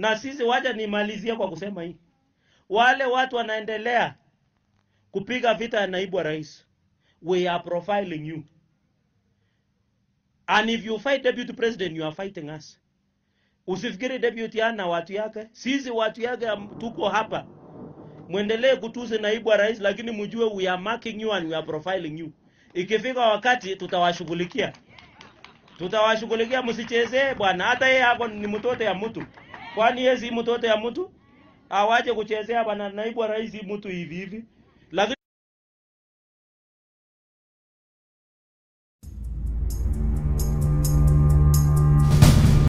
Na sisi wacha nimalizie kwa kusema hii, wale watu wanaendelea kupiga vita ya naibu wa rais, we are profiling you and if you fight deputy president you are fighting us. Usifikiri deputy ana watu yake, sisi watu yake tuko hapa. Mwendelee kutusi naibu wa rais, lakini mjue we are marking you and we are profiling you. Ikifika wakati tutawashughulikia, tutawashughulikia, msichezee bwana. Hata yeye hapo ni mtoto ya mtu, kwani yeye si mtoto ya mtu? awaje kuchezea bwana, naibu rais mtu hivi hivi.